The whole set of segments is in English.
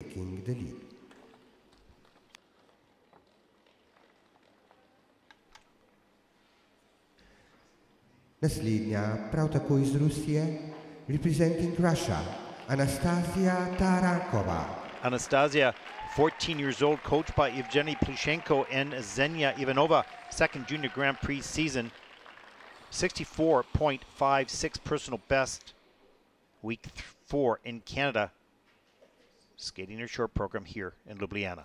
taking the lead. Naslednja, prav tako iz Rusije, representing Russia, Anastasia Tarakanova. Anastasia, 14 years old, coached by Evgeny Plushenko and Zenya Ivanova, second junior Grand Prix season. 64.56 personal best, week four in Canada. Skating her short program here in Ljubljana.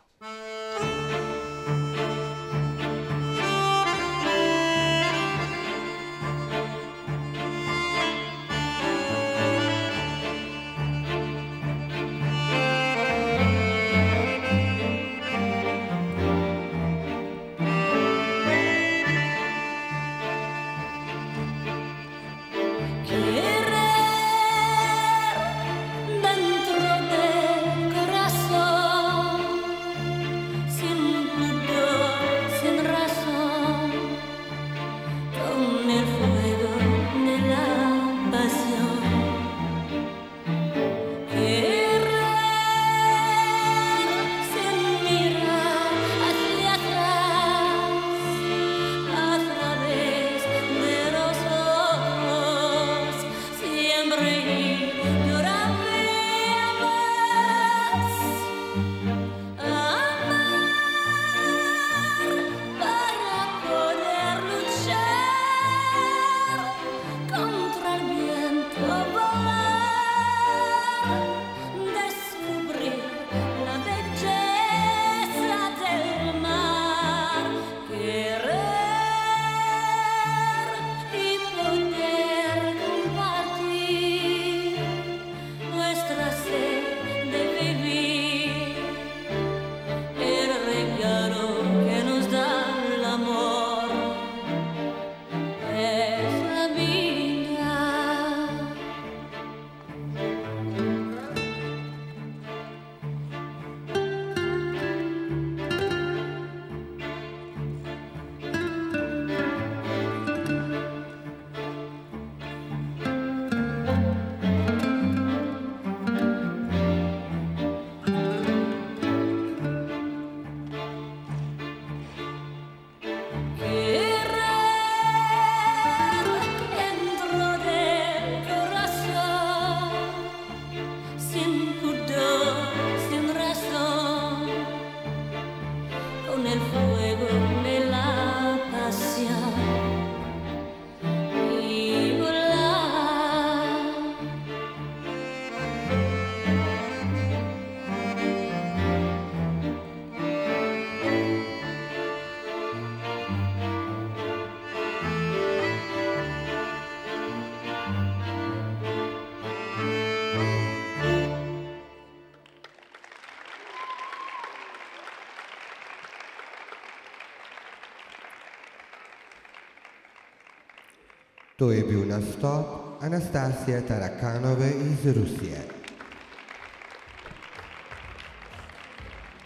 To je bil nastop Anastasije Tarakanove iz Rusije.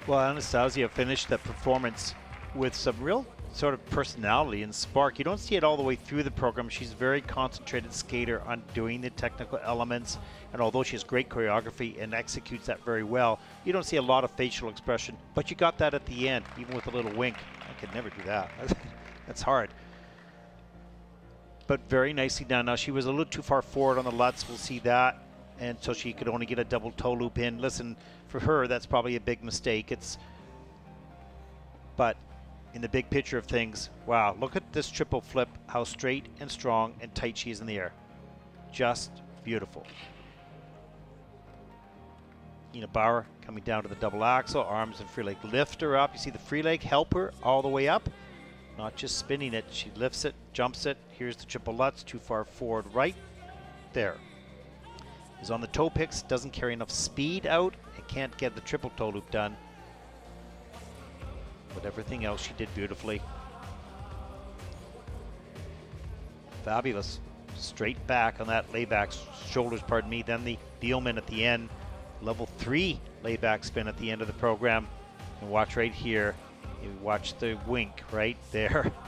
Well, Anastasia finished that performance with some real sort of personality and spark. You don't see it all the way through the program. She's a very concentrated skater on doing the technical elements, and although she has great choreography and executes that very well, you don't see a lot of facial expression. But you got that at the end, even with a little wink. I could never do that. That's hard. But very nicely done. Now she was a little too far forward on the Lutz. We'll see that, and so she could only get a double toe loop in. Listen, for her, that's probably a big mistake. It's, but in the big picture of things, wow! Look at this triple flip. How straight and strong and tight she is in the air. Just beautiful. Nina Bauer coming down to the double axle, arms and free leg lift her up. You see the free leg help her all the way up, not just spinning it. She lifts it, jumps it. Here's the triple lutz, too far forward, right there. Is on the toe picks, doesn't carry enough speed out, and can't get the triple toe loop done. But everything else she did beautifully. Fabulous. Straight back on that layback shoulders, pardon me. Then the Biellmann at the end. Level three layback spin at the end of the program. And watch right here. You watch the wink right there.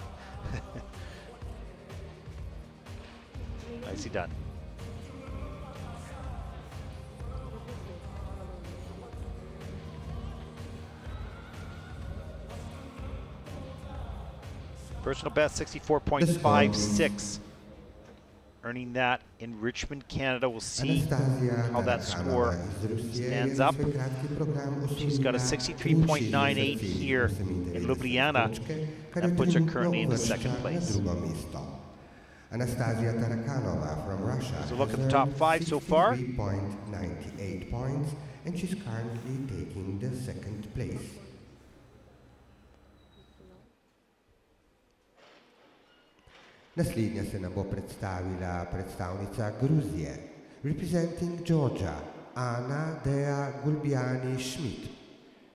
Nicely done. Personal best 64.56. Earning that in Richmond, Canada. We'll see how that score stands up. svoj kratki program She's got a 63.98 here in Ljubljana. That puts her currently in the second place. Anastasia Tarakanova from Russia So look at the top five so far. 63.98 points and she's currently taking the second place. Naslednja se nam bo predstavila predstavnica Gruzije, representing Georgia, Ana Dea Gulbiani Schmidt.